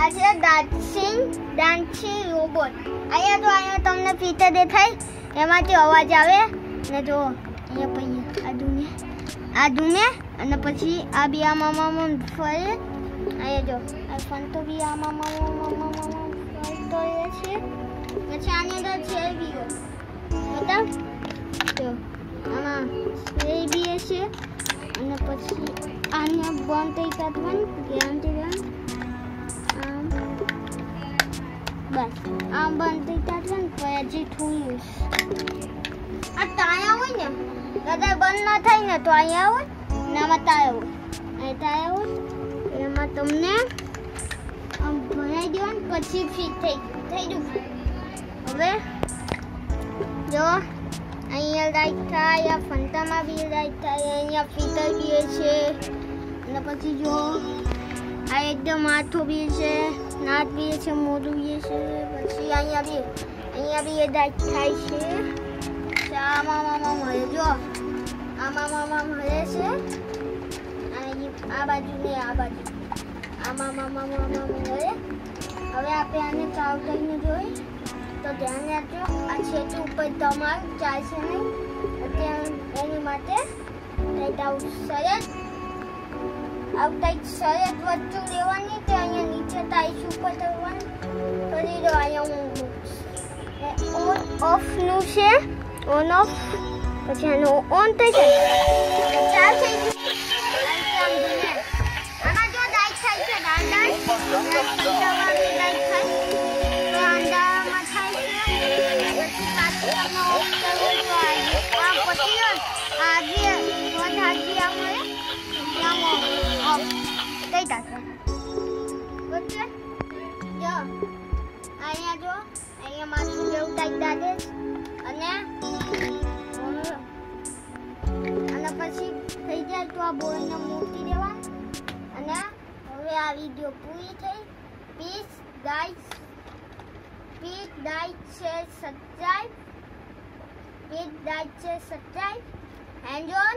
આ છે dancing dancing robot અહીંયા તો અહીંયા તમને ફીચર દેખાય. એમાંથી અવાજ આવે. ને જો, અહીંયા પછી આ ધૂમે આ ધૂમે અને પછી આ બી આમાં આમાં ફરે. અહીંયા જો, આ ફોન તો બી આમાં આમાં ફરતો રહે છે. પછી આની અંદર છે બી બતા જો, આમાં છે બી છે. અને પછી આને બંધ થઈ કાઢવાની ગેરંટી બસ. આમ બંધ થઈ કાઢવાનું પછી હજી થોડું આ તાયા હોય ને કદાચ બંધ ના થાય ને તો અહીંયા હોય ને આમાં તાયા હોય. અહીં તાયા હોય એમાં તમને આમ ભરાઈ દેવાનું પછી ફિટ થઈ થઈ જવું. હવે જો, અહીંયા લાઈટ થાય, આ ફંટામાં બી લાઈટ થાય, અહીંયા ફિટર બી છે અને પછી જો, આ એકદમ માથું બી છે. નાક બી છે, મોઢું બી છે, પછી અહીંયા બી અહીંયા બી એ દાંત થાય છે. આમાં મામા મળે, જો. આમાં મામા મળે છે. અને આ બાજુ ને આ બાજુ. આમાં મામા મામા મળે. હવે આપણે આને ચાલુ કરીને જોઈ. તો ધ્યાન રાખજો, આ છેટ ઉપર તમાર ચાલશે નહીં. અત્યારે એની માટે કંઈક આઉટ સરસ. આવું કંઈક સરસ વસ્તુ લેવાની તે અહીંયા નીચે ટાઈસ ઉપર કરવાનું કરી દો અહીંયા હું ઓન ઓફનું છે ઓન ઓફ પછી આનું ઓન થઈ જાય. ચાલ થઈ ગયું. આમાં જો લાઈટ થાય છે ડાળ ડાળ પંચાવાળી તો અંડામાં થાય છે. પછી પાછી તમને ઓફ કરવું તો આ પછી આગે વધ આગે આપણે કઈ ઓકે જો અહીંયા જો અહીંયા માથું જેવું લાગે છે. અને અને પછી થઈ જાય તો આ મૂકી દેવા અને હવે આ વીડિયો પૂરી થઈ પીસ લાઈક પ્લીઝ લાઈક છે સબસ્ક્રાઇબ પ્લીઝ લાઈક છે સબસ્ક્રાઇબ એન્ડ ઓન